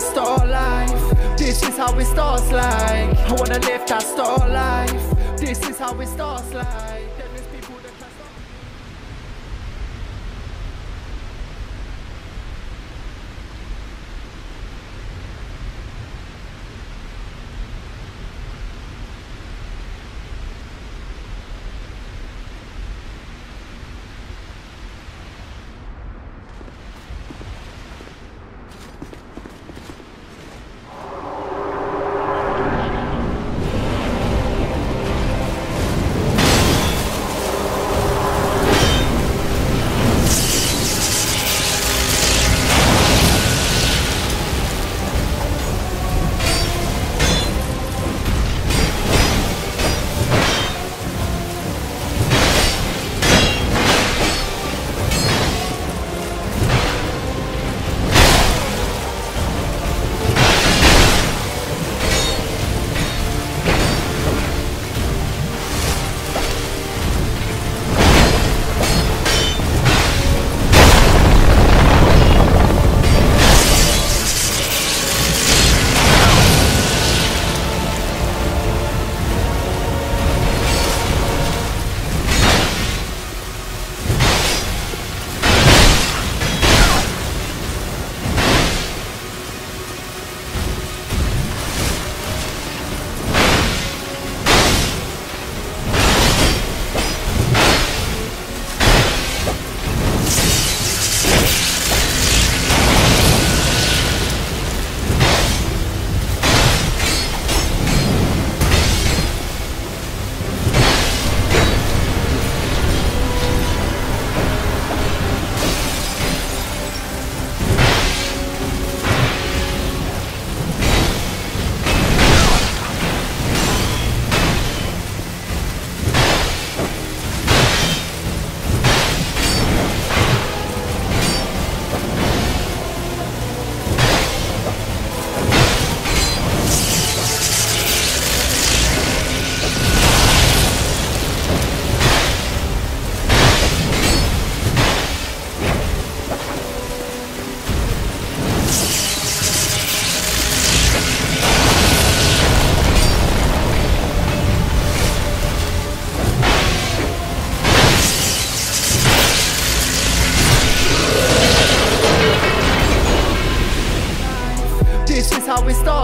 star life. This is how it starts like. I wanna live that star life. This is how it starts like.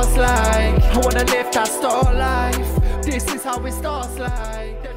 Starts like. I wanna live that star life. This is how it starts like.